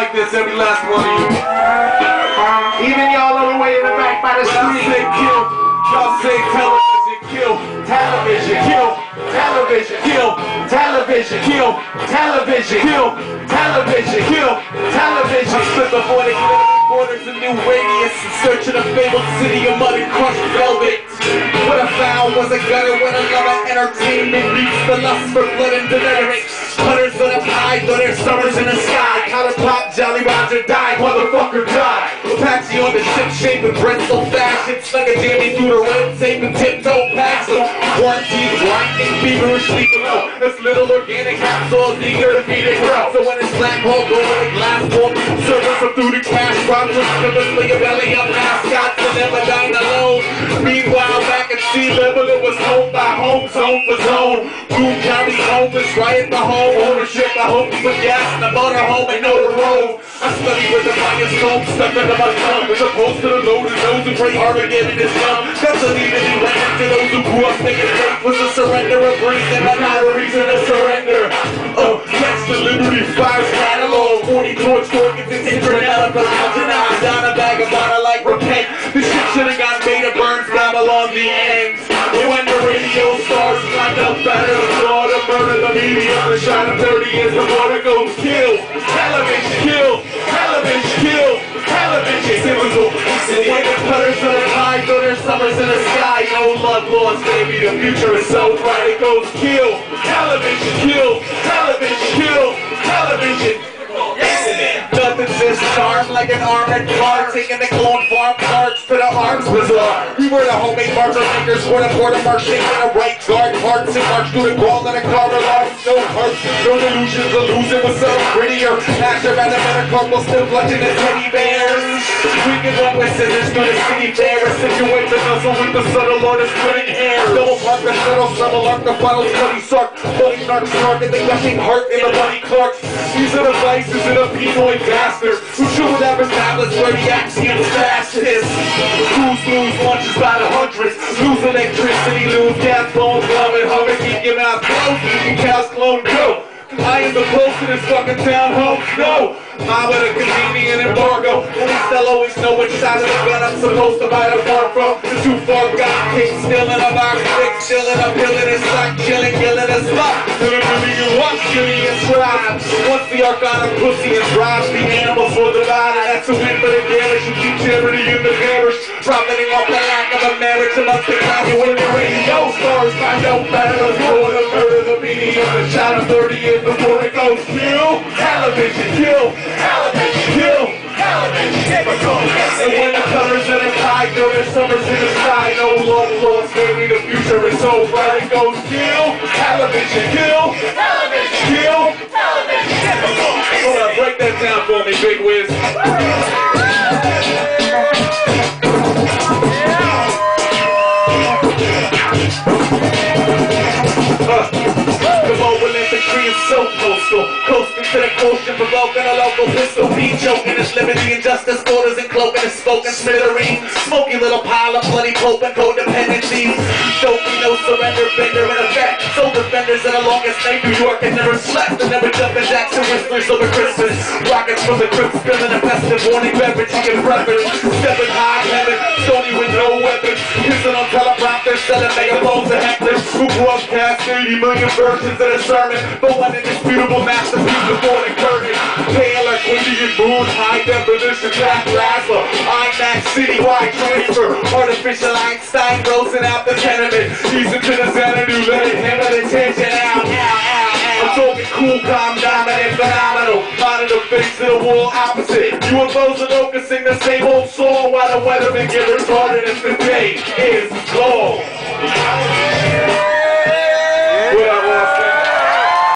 like this, every last one of you. Even y'all on the way in the back by the street. say kill, y'all say television, kill, Television, kill, television, kill, television, kill, television, kill, television, kill. television. I slip before glitter borders a new radius in search of the fabled city of mud and crushed velvet. What I found was a gutter when a love of entertainment reached the lust for blood and genetics. Hunters of the pie, though there's summers in the sky. Counter pop, Jolly Roger died, motherfucker died. Apache on the ship shape and bread so fast, it's like a jammy through the red tape and tiptoe past them. Quarantine, grinding, feverishly below. This little organic capsule eager to feed it grow. So when it's black hole, go like glass wall, servers from through the cash box, with your belly up mascots and never dine alone. Meanwhile, back at sea level, it was home by home, zone for zone. Boone County homeless, right at the home ownership. I hope you in the motor home and know the road. I study with the microscope, stuck under my thumb. As opposed to the loaded nose and pray Armageddon is dumb. That's a leaving you land to those who grew up thinking faith was a surrender of reason, but not a reason to surrender. Oh, catch the Liberty Fires catalog. 40 torch organs and Cinderella for lounging out down a bag of water like repent. This shit should've got made of burns Babylon the ends. And when the radio stars lined up better, murder the the shot of 30 is the water goes kill. Television, kill. Television, kill. Television, typical. And when the cutters are high, though there's summers in the sky, no love lost, baby. The future is so bright, it goes kill. Television, kill. Television, kill. Television. Nothing says charm like an armored car Taking the clone farm carts to the arms bazaar We were the homemade marker makers for the border march Shaking the right guard parts and march through the crawl in a car No hearts, no delusions, illusion was so prettier. Master by the metacarpal still clutching the teddy bears. We can run with scissors through the city fair. Accentuate the nuzzle with the subtle on the splitting hair. Double park the shuttle, summer lark, the funnel, bloody sark Bloody narc, snark, and the gushing heart in the bloody clark. These are the vices of the penoid bastard Who should have tablets where the axioms fastest. Lose, lose lunches by the hundreds? Lose electricity, lose gas, hum and Eating cows, clone, go. I am the closest to this fucking town home, no. I'm with a convenient embargo. At least I'll always know which side of the gun I'm supposed to buy the bar from. The too far got kicked, still in a box Stick, chilling, I'm and stock Chilling, killing a spot And a million watch, killing and Once the arcana pussy and drives The animals for the body. That's a win for the damage You keep charity in the parish Profiting off the better for the murder The meaning of the shot of 30 years before it goes Kill, television, kill Television, kill Television, typical And when the colors of the tide Go there's summers in the sky. No love lost, baby The future is so bright It goes kill Television, kill Coasting to the quotient Provoking a local pistol Beat choking It's liberty and justice Orders and cloaking It's spoken smithereens. Smoky little pile of bloody cope and codependencies Dopey, no surrender Bender in effect. Soul defenders in the longest night New York and never slept. And never jumping jacks and whistlers over Christmas. Rockets from the crypt Spilling a festive warning beverage Chicken preference Stepping high heaven Stony with no weapons Pissing on teleprompters Selling megaphones and hecklers Who broadcast 80 million versions of the sermon But one indisputable masterpiece before the curtain Taylor, Quincy Moon High definition Jack Razzler IMAX citywide transfer Artificial Einstein Grossing out the tenement. Easing to the Xanadu Let it hammer the tension out, out, out, out. I'm talking cool, calm, dominant, phenomenal. Out of the face of the wall opposite. UFOs and Oka sing the same old song While the weathermen get retarded as the day is long